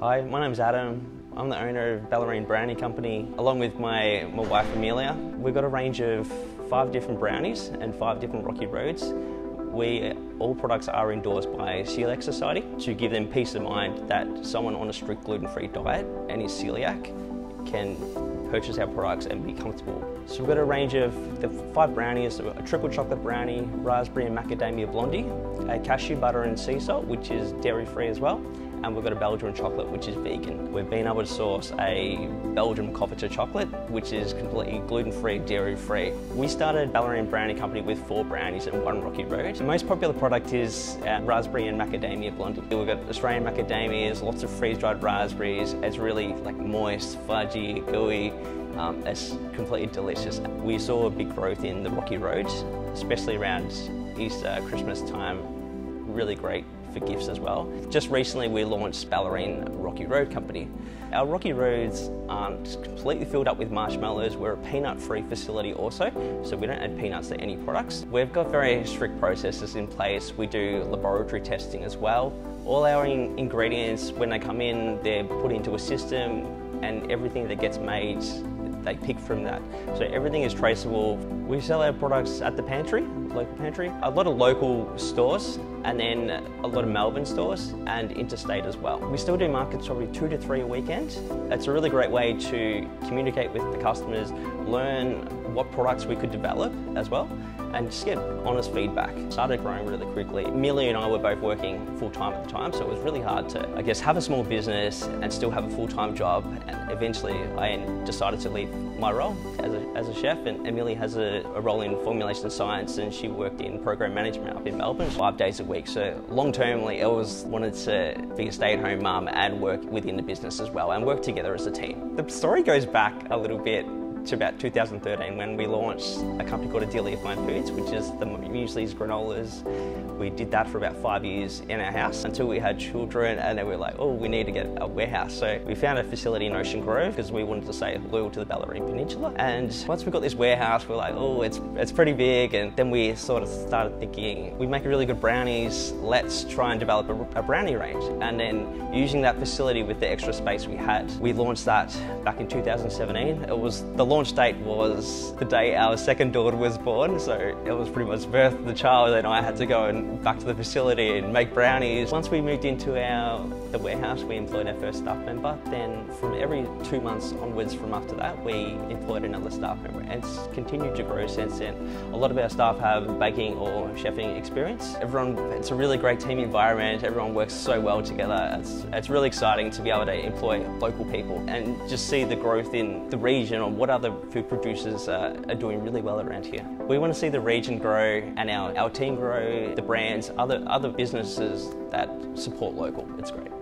Hi, my name's Adam. I'm the owner of Bellarine Brownie Company, along with my, my wife Amelia. We've got a range of five different brownies and five different rocky roads. We, all products are endorsed by Celiac Society to give them peace of mind that someone on a strict gluten-free diet and is celiac can purchase our products and be comfortable. So we've got a range of the five brownies, a triple chocolate brownie, raspberry and macadamia blondie, a cashew butter and sea salt, which is dairy free as well, and we've got a Belgian chocolate which is vegan. We've been able to source a Belgian Couverture chocolate which is completely gluten-free, dairy-free. We started Bellarine Brownie Company with four brownies and one Rocky Road. The most popular product is uh, raspberry and macadamia blondie. We've got Australian macadamias, lots of freeze-dried raspberries. It's really like moist, fudgy, gooey. Um, it's completely delicious. We saw a big growth in the Rocky Road, especially around Easter, Christmas time. Really great for gifts as well. Just recently we launched Bellarine Rocky Road Company. Our Rocky Roads aren't completely filled up with marshmallows. We're a peanut-free facility also, so we don't add peanuts to any products. We've got very strict processes in place. We do laboratory testing as well. All our in ingredients, when they come in, they're put into a system and everything that gets made they pick from that. So everything is traceable. We sell our products at the pantry, local pantry, a lot of local stores, and then a lot of Melbourne stores and interstate as well. We still do markets probably two to three a weekend. It's a really great way to communicate with the customers, learn what products we could develop as well, and just get honest feedback. Started growing really quickly. Millie and I were both working full time at the time, so it was really hard to, I guess, have a small business and still have a full time job. And eventually, I decided to leave my role as a, as a chef. And Amelia has a, a role in formulation science, and she worked in program management up in Melbourne five days a week. So long termly, I always wanted to be a stay at home mum and work within the business as well, and work together as a team. The story goes back a little bit to about 2013 when we launched a company called Adelia Fine Foods, which is the mueslis, granolas. We did that for about five years in our house until we had children and then we were like, oh, we need to get a warehouse. So we found a facility in Ocean Grove because we wanted to stay loyal to the Bellarine Peninsula. And once we got this warehouse, we are like, oh, it's, it's pretty big. And then we sort of started thinking, we make really good brownies, let's try and develop a, a brownie range. And then using that facility with the extra space we had, we launched that back in 2017. It was the launch date was the day our second daughter was born, so it was pretty much birth of the child and I had to go and back to the facility and make brownies. Once we moved into our the warehouse, we employed our first staff member. Then from every two months onwards from after that, we employed another staff member and it's continued to grow since then. A lot of our staff have baking or chefing experience. Everyone, it's a really great team environment. Everyone works so well together. It's, it's really exciting to be able to employ local people and just see the growth in the region or what other other food producers uh, are doing really well around here. We want to see the region grow and our, our team grow, the brands, other, other businesses that support local. It's great.